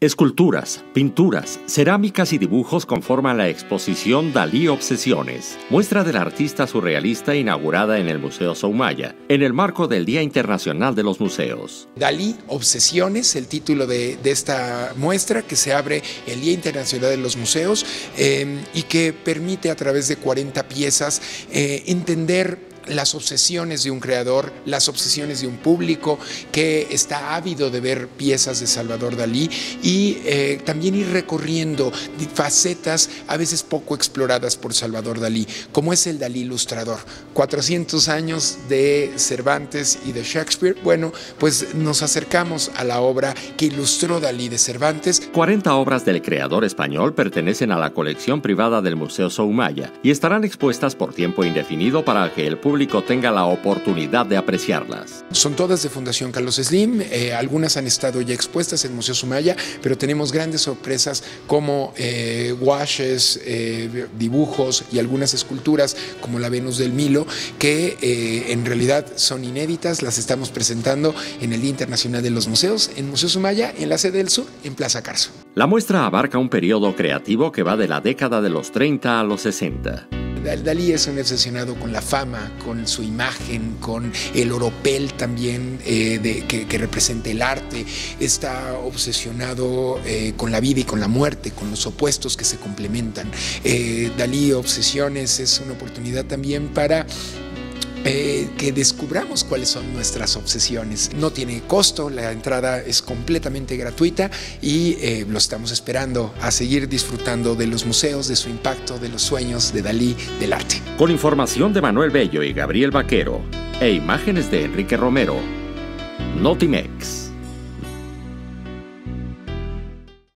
Esculturas, pinturas, cerámicas y dibujos conforman la exposición Dalí Obsesiones, muestra del artista surrealista inaugurada en el Museo Soumaya, en el marco del Día Internacional de los Museos. Dalí Obsesiones, el título de, esta muestra que se abre el Día Internacional de los Museos eh, y que permite a través de 40 piezas eh, entender las obsesiones de un creador, las obsesiones de un público que está ávido de ver piezas de Salvador Dalí y eh, también ir recorriendo facetas a veces poco exploradas por Salvador Dalí, como es el Dalí ilustrador. 400 años de Cervantes y de Shakespeare, bueno, pues nos acercamos a la obra que ilustró Dalí de Cervantes. 40 obras del creador español pertenecen a la colección privada del Museo Soumaya y estarán expuestas por tiempo indefinido para que el público tenga la oportunidad de apreciarlas. Son todas de Fundación Carlos Slim, eh, algunas han estado ya expuestas en Museo Sumaya, pero tenemos grandes sorpresas como eh, washes, eh, dibujos y algunas esculturas como la Venus del Milo, que en realidad son inéditas, las estamos presentando en el Día Internacional de los Museos, en Museo Sumaya, en la sede del sur, en Plaza Carso. La muestra abarca un periodo creativo que va de la década de los 30 a los 60. Dalí es un obsesionado con la fama, con su imagen, con el oropel también eh, que, representa el arte. Está obsesionado eh, con la vida y con la muerte, con los opuestos que se complementan. Eh, Dalí Obsesiones es una oportunidad también para que descubramos cuáles son nuestras obsesiones. No tiene costo, la entrada es completamente gratuita y eh, lo estamos esperando a seguir disfrutando de los museos, de su impacto, de los sueños de Dalí, del arte. Con información de Manuel Bello y Gabriel Vaquero e imágenes de Enrique Romero, Notimex.